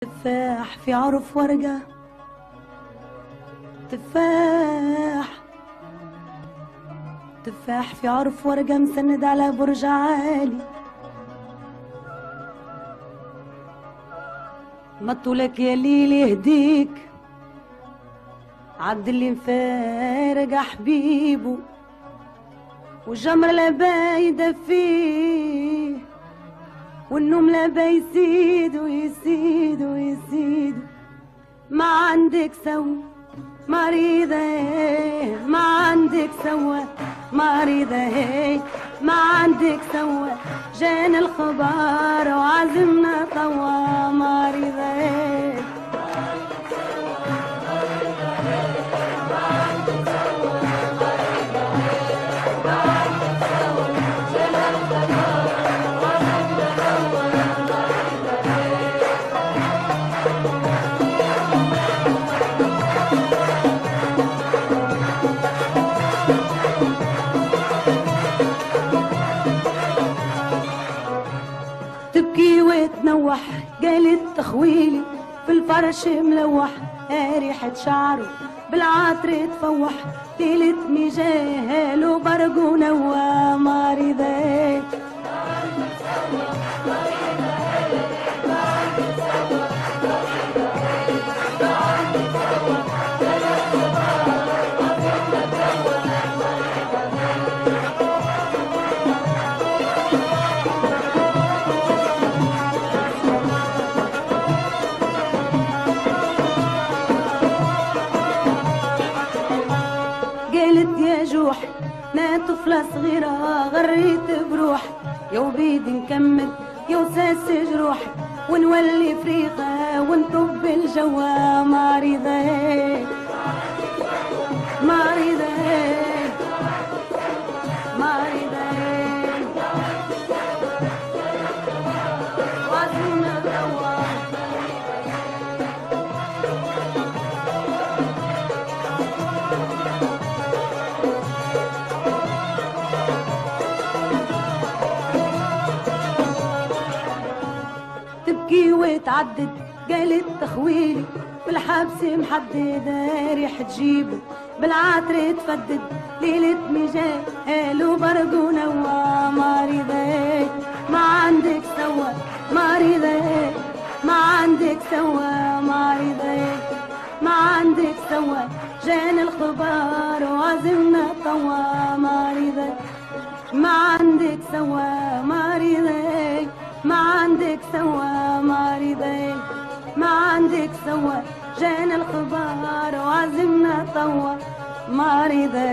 تفاح في عرف ورقة. تفاح. تفاح في عرف ورقة مسند على برج عالي. مطولك يا ليل يهديك. عبد اللي مفارق حبيبه. والجمر لا بايدة فيه. والنوم لا بيزيد ويزيد ويزيد. ما عندك سوى مريضة ما عندك سوى مريضة ما عندك سوى جان الخبر وعزمنا طوى وتنوح قالت تخويلي في الفرش ملوح. ريحة شعره بالعطر تفوح ليلة مجاهل وبرق ونوى مريضة ما طفلة صغيرة غريت بروحي يا وبيدي نكمل يا وساس جروحي ونولي فريقة ونطب الجوا مريضة مريضة تبكي وتعدد قالت تخويلي بالحبس محدد ريح تجيبه بالعطر تفدد ليلة مجال وبرق ونوى مريضة ما عندك سوا مريضة ما عندك سوا مريضة ما عندك سوا جان الخبر وعزمنا طوى مريضة ما عندك سوا مريضة ما عندك سوا مريضة ما عندك سوا جانا الخبر وعزمنا طوى مريضة